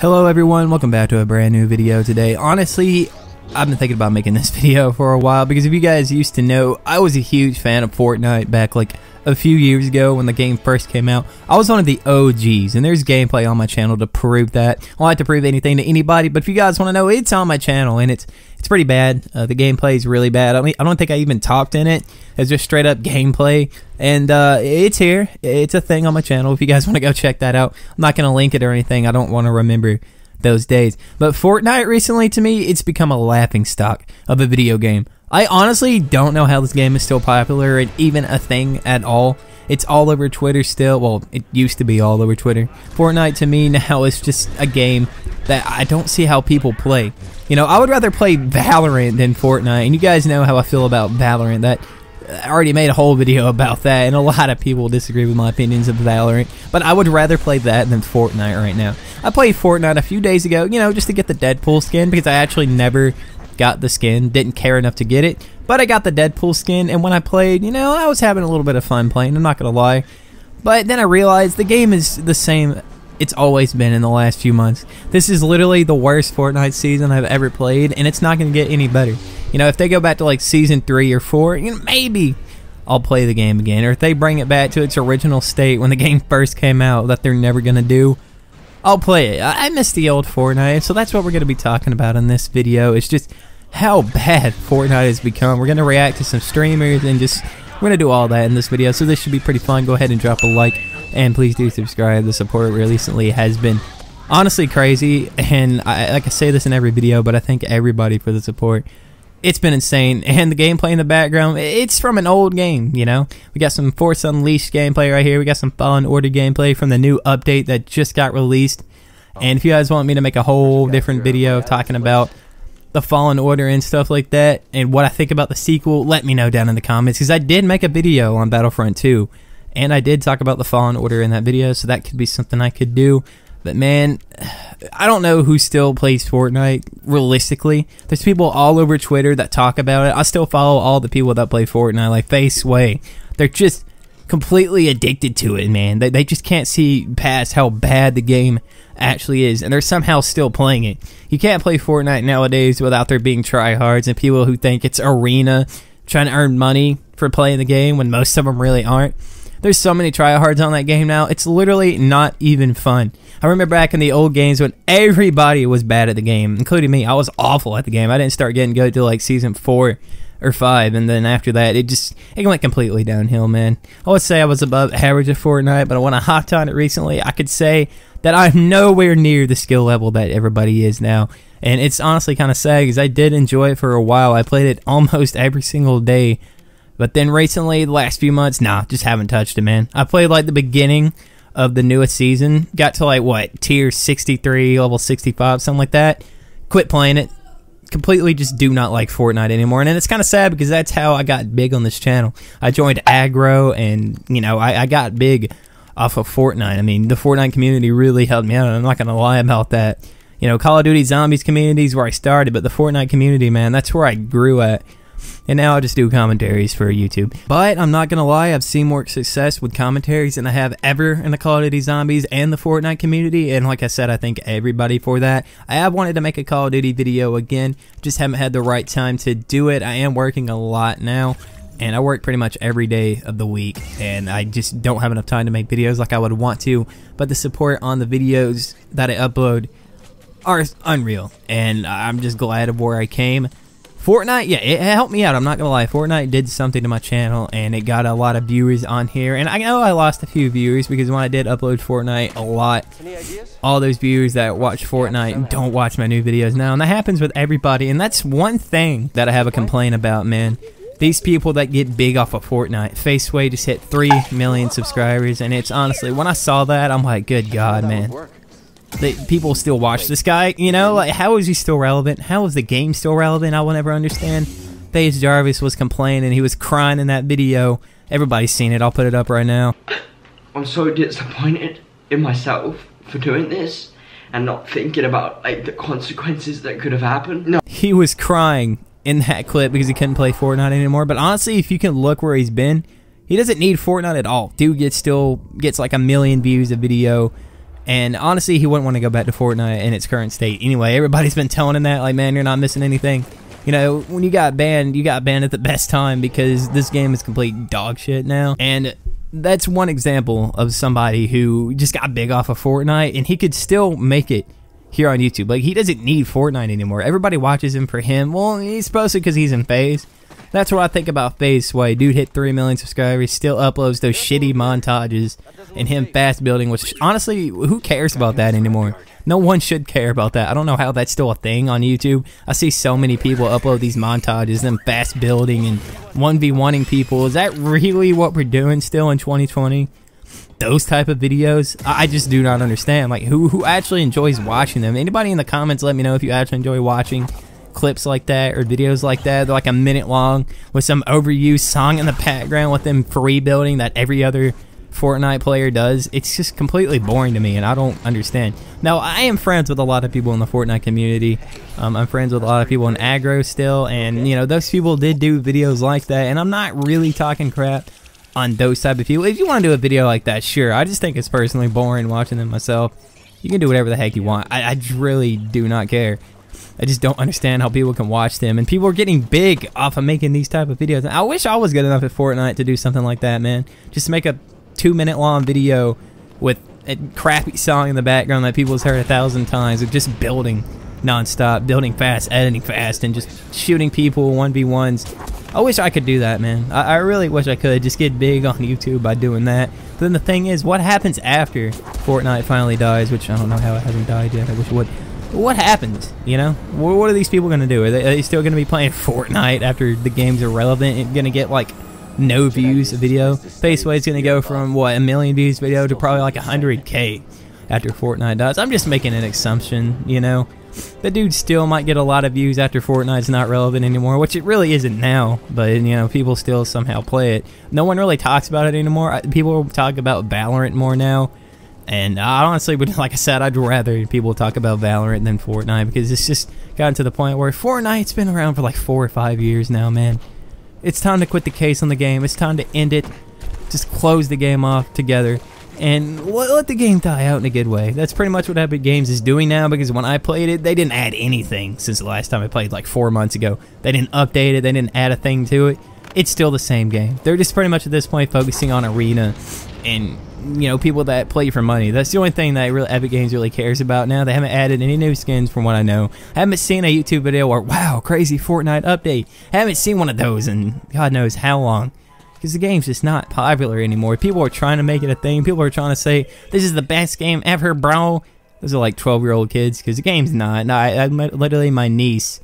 Hello everyone, welcome back to a brand new video today. Honestly, I've been thinking about making this video for a while because if you guys used to know, I was a huge fan of Fortnite back like a few years ago when the game first came out. I was one of the OGs, and there's gameplay on my channel to prove that. I don't like to prove anything to anybody, but if you guys want to know, it's on my channel, and it's it's pretty bad. Uh, the gameplay is really bad. I, mean, I don't think I even talked in it. It's just straight up gameplay, and uh, it's here. It's a thing on my channel. If you guys want to go check that out, I'm not going to link it or anything. I don't want to remember those days. But Fortnite recently, to me, it's become a laughing stock of a video game. I honestly don't know how this game is still popular and even a thing at all. It's all over Twitter still. Well, it used to be all over Twitter. Fortnite to me now is just a game that I don't see how people play. You know, I would rather play Valorant than Fortnite, and you guys know how I feel about Valorant. That I already made a whole video about that, and a lot of people disagree with my opinions of Valorant. But I would rather play that than Fortnite right now. I played Fortnite a few days ago, you know, just to get the Deadpool skin because I actually never got the skin, didn't care enough to get it, but I got the Deadpool skin, and when I played, you know, I was having a little bit of fun playing, I'm not gonna lie. But then I realized the game is the same it's always been in the last few months. This is literally the worst Fortnite season I've ever played, and it's not gonna get any better. You know, if they go back to like season three or four, you know, maybe I'll play the game again. Or if they bring it back to its original state when the game first came out that they're never gonna do, I'll play it. I miss the old Fortnite, so that's what we're gonna be talking about in this video. It's just how bad Fortnite has become. We're going to react to some streamers and just, we're going to do all that in this video. So this should be pretty fun. Go ahead and drop a like and please do subscribe. The support recently has been honestly crazy. And I, like I say this in every video, but I thank everybody for the support. It's been insane. And the gameplay in the background, it's from an old game, you know? We got some Force Unleashed gameplay right here. We got some Fallen Order gameplay from the new update that just got released. And if you guys want me to make a whole different video talking about the Fallen Order and stuff like that, and what I think about the sequel, let me know down in the comments because I did make a video on Battlefront 2, and I did talk about the Fallen Order in that video, so that could be something I could do. But man, I don't know who still plays Fortnite realistically. There's people all over Twitter that talk about it. I still follow all the people that play Fortnite, like FaZe Sway. They're just completely addicted to it, man. They, they just can't see past how bad the game actually is, and they're somehow still playing it. You can't play Fortnite nowadays without there being tryhards and people who think it's arena trying to earn money for playing the game when most of them really aren't. There's so many tryhards on that game now. It's literally not even fun. I remember back in the old games when everybody was bad at the game, including me. I was awful at the game. I didn't start getting good till like season four or five, and then after that, it just it went completely downhill, man. I would say I was above average at Fortnite, but when I hopped on it recently, I could say that I'm nowhere near the skill level that everybody is now. And it's honestly kind of sad because I did enjoy it for a while. I played it almost every single day. But then recently, the last few months, nah, just haven't touched it, man. I played like the beginning of the newest season. Got to like what, tier 63, level 65, something like that. Quit playing it completely just do not like Fortnite anymore. And it's kind of sad because that's how I got big on this channel. I joined aggro and, you know, I, I got big off of Fortnite. I mean, the Fortnite community really helped me out. I'm not going to lie about that. You know, Call of Duty Zombies community is where I started, but the Fortnite community, man, that's where I grew at. And now I just do commentaries for YouTube. But I'm not gonna lie, I've seen more success with commentaries than I have ever in the Call of Duty Zombies and the Fortnite community. And like I said, I thank everybody for that. I have wanted to make a Call of Duty video again, just haven't had the right time to do it. I am working a lot now and I work pretty much every day of the week and I just don't have enough time to make videos like I would want to but the support on the videos that I upload are unreal and I'm just glad of where I came Fortnite, yeah, it helped me out. I'm not gonna lie. Fortnite did something to my channel, and it got a lot of viewers on here. And I know I lost a few viewers because when I did upload Fortnite a lot, all those viewers that watch Fortnite don't watch my new videos now, and that happens with everybody. And that's one thing that I have a complaint about, man. These people that get big off of Fortnite, FaZe Sway just hit 3 million subscribers, and it's honestly, when I saw that, I'm like, good God, man that people still watch this guy. You know, like how is he still relevant? How is the game still relevant? I will never understand. FaZe Jarvis was complaining. He was crying in that video. Everybody's seen it. I'll put it up right now. I'm so disappointed in myself for doing this and not thinking about like the consequences that could have happened. No. He was crying in that clip because he couldn't play Fortnite anymore. But honestly, if you can look where he's been, he doesn't need Fortnite at all. Dude gets still gets like a million views a video And honestly, he wouldn't want to go back to Fortnite in its current state. Anyway, everybody's been telling him that, like, man, you're not missing anything. You know, when you got banned, you got banned at the best time because this game is complete dog shit now. And that's one example of somebody who just got big off of Fortnite and he could still make it here on YouTube. Like, he doesn't need Fortnite anymore. Everybody watches him for him. Well, he's supposed to because he's in FaZe. That's what I think about FaZe Sway Dude hit 3 million subscribers, still uploads those shitty montages and him fast building, which honestly, who cares about that anymore? No one should care about that. I don't know how that's still a thing on YouTube. I see so many people upload these montages, them fast building and 1v1ing people. Is that really what we're doing still in 2020? Those type of videos? I just do not understand. Like, who, who actually enjoys watching them? Anybody in the comments let me know if you actually enjoy watching clips like that or videos like that. They're like a minute long with some overused song in the background with them free building that every other Fortnite player does. It's just completely boring to me, and I don't understand. Now, I am friends with a lot of people in the Fortnite community. Um, I'm friends with a lot of people in aggro still, and you know those people did do videos like that. And I'm not really talking crap on those type of people. If you want to do a video like that, sure. I just think it's personally boring watching them myself. You can do whatever the heck you want. I, I really do not care. I just don't understand how people can watch them. And people are getting big off of making these type of videos. I wish I was good enough at Fortnite to do something like that, man. Just make a two minute long video with a crappy song in the background that people have heard a thousand times of just building nonstop, building fast, editing fast, and just shooting people 1v1s. I wish I could do that, man. I, I, really wish I could just get big on YouTube by doing that. But then the thing is, what happens after Fortnite finally dies, which I don't know how it hasn't died yet. I wish it would what happens? You know, what are these people going to do? Are they, are they still going to be playing Fortnite after the game's irrelevant? And going to get like no views a video? FaZe Sway's going to go from what a million views video to probably like 100k after Fortnite dies. I'm just making an assumption, you know. The dude still might get a lot of views after Fortnite's not relevant anymore, which it really isn't now. But you know, people still somehow play it. No one really talks about it anymore. People talk about Valorant more now and I honestly would, like I said, I'd rather people talk about Valorant than Fortnite because it's just gotten to the point where Fortnite's been around for like four or five years now, man. It's time to quit the case on the game. It's time to end it. Just close the game off together and let the game die out in a good way. That's pretty much what Epic Games is doing now because when I played it, they didn't add anything since the last time I played like four months ago. They didn't update it, they didn't add a thing to it. It's still the same game. They're just pretty much at this point focusing on Arena and you know, people that play for money. That's the only thing that really Epic Games really cares about now. They haven't added any new skins from what I know. I haven't seen a YouTube video where, wow, crazy Fortnite update. I haven't seen one of those in God knows how long. Because the game's just not popular anymore. People are trying to make it a thing. People are trying to say, this is the best game ever, bro. Those are like 12 year old kids because the game's not. No, I, I, literally, my niece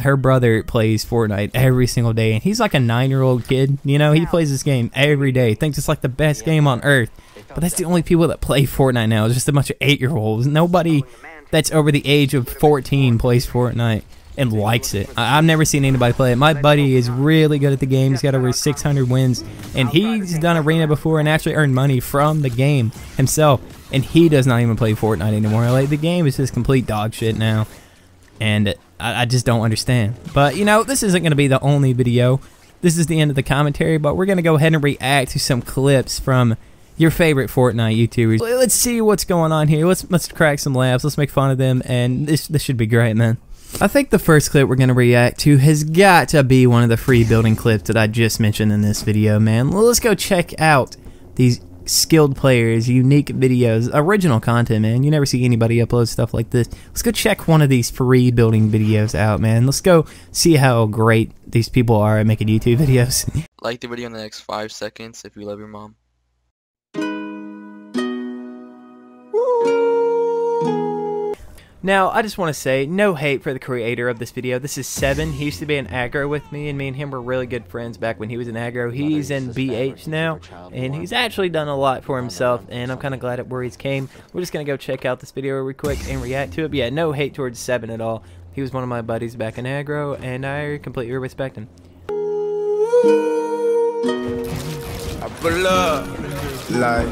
her brother plays Fortnite every single day, and he's like a nine-year-old kid. You know, he plays this game every day. Thinks it's like the best game on earth. But that's the only people that play Fortnite now. It's just a bunch of eight-year-olds. Nobody that's over the age of 14 plays Fortnite and likes it. I- have never seen anybody play it. My buddy is really good at the game. He's got over 600 wins, and he's done arena before and actually earned money from the game himself. And he does not even play Fortnite anymore. Like the game is just complete dog shit now and I, I just don't understand. But, you know, this isn't going to be the only video. This is the end of the commentary, but we're going to go ahead and react to some clips from your favorite Fortnite YouTubers. Let's see what's going on here. Let's let's crack some laughs. Let's make fun of them, and this this should be great, man. I think the first clip we're going to react to has got to be one of the free building clips that I just mentioned in this video, man. Let's go check out these skilled players, unique videos, original content, man. You never see anybody upload stuff like this. Let's go check one of these free building videos out, man. Let's go see how great these people are at making YouTube videos. like the video in the next five seconds if you love your mom. Now, I just want to say, no hate for the creator of this video. This is Seven. He used to be an aggro with me, and me and him were really good friends back when he was in aggro. He's in BH now, and he's actually done a lot for himself, and I'm kind of glad at where he's came. We're just going to go check out this video real quick and react to it. But yeah, no hate towards Seven at all. He was one of my buddies back in aggro, and I completely respect him. I pull up. Like.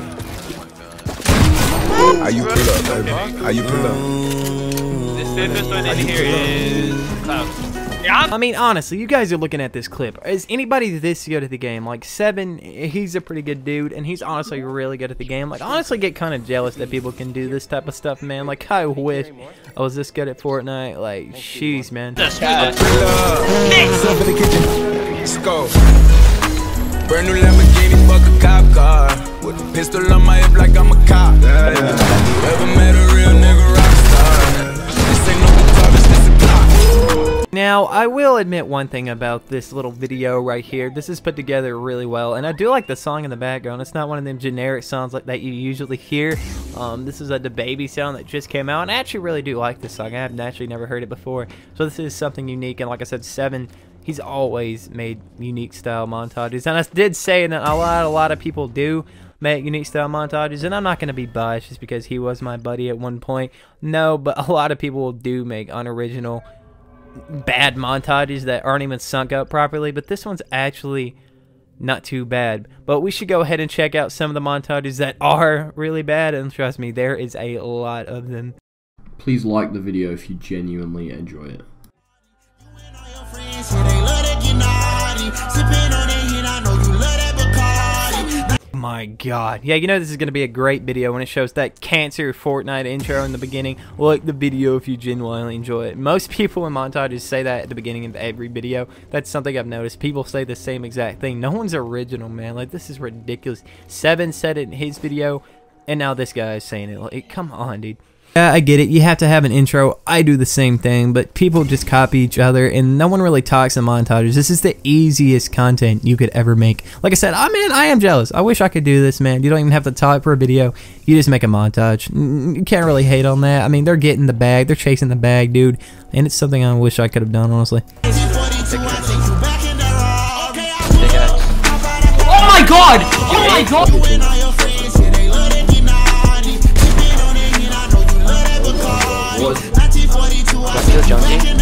How you pull up, baby? How you pull up? I mean, honestly, you guys are looking at this clip. Is anybody this good at the game? Like, Seven, he's a pretty good dude, and he's honestly really good at the game. Like, honestly, get kind of jealous that people can do this type of stuff, man. Like, I wish I was this good at Fortnite. Like, jeez, man. Let's go. Brand new Lamborghini, fuck a cop car. With a pistol on my hip like I'm a cop. Ever met a real nigga Now, I will admit one thing about this little video right here. This is put together really well, and I do like the song in the background. It's not one of them generic songs like that you usually hear. Um, this is DaBaby sound that just came out, and I actually really do like this song. I have actually never heard it before, so this is something unique. And like I said, Seven, he's always made unique style montages, and I did say that a lot, a lot of people do make unique style montages, and I'm not going to be biased just because he was my buddy at one point. No, but a lot of people do make unoriginal bad montages that aren't even sunk up properly, but this one's actually not too bad. But we should go ahead and check out some of the montages that are really bad, and trust me, there is a lot of them. Please like the video if you genuinely enjoy it. My god. Yeah, you know this is going to be a great video when it shows that cancer Fortnite intro in the beginning. Like the video if you genuinely enjoy it. Most people in montages say that at the beginning of every video. That's something I've noticed. People say the same exact thing. No one's original, man. Like, this is ridiculous. Seven said it in his video, and now this guy is saying it. Like, come on, dude. Yeah, I get it. You have to have an intro. I do the same thing, but people just copy each other, and no one really talks in montages. This is the easiest content you could ever make. Like I said, I mean, I am jealous. I wish I could do this, man. You don't even have to talk for a video. You just make a montage. You can't really hate on that. I mean, they're getting the bag. They're chasing the bag, dude. And it's something I wish I could have done, honestly. Oh my god! Oh my god! junkie.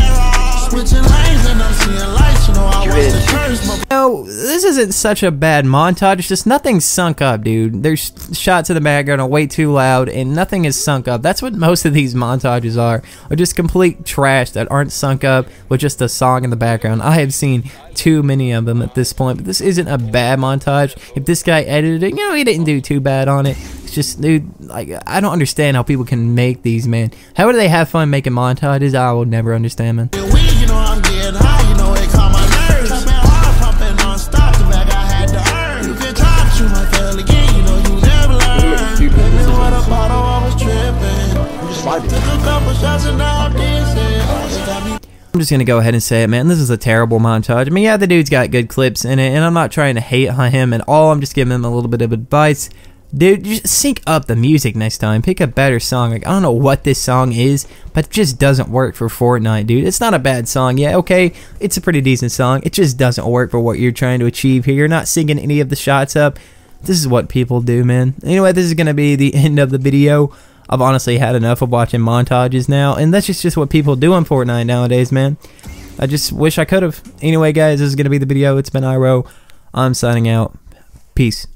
Switching lanes and I'm seeing lights, you know I was the curse, my no, this isn't such a bad montage. It's just nothing's sunk up, dude. There's shots in the background are way too loud, and nothing is sunk up. That's what most of these montages are, are just complete trash that aren't sunk up with just a song in the background. I have seen too many of them at this point, but this isn't a bad montage. If this guy edited it, you know, he didn't do too bad on it. It's just, dude, like, I don't understand how people can make these, man. How do they have fun making montages? I will never understand, man. I'm just gonna go ahead and say it, man. This is a terrible montage. I mean, yeah, the dude's got good clips in it, and I'm not trying to hate on him at all. I'm just giving him a little bit of advice. Dude, just sync up the music next time. Pick a better song. Like, I don't know what this song is, but it just doesn't work for Fortnite, dude. It's not a bad song. Yeah, okay, it's a pretty decent song. It just doesn't work for what you're trying to achieve here. You're not syncing any of the shots up. This is what people do, man. Anyway, this is gonna be the end of the video. I've honestly had enough of watching montages now, and that's just, just what people do on Fortnite nowadays, man. I just wish I could have. Anyway, guys, this is going to be the video. It's been Iro. I'm signing out. Peace.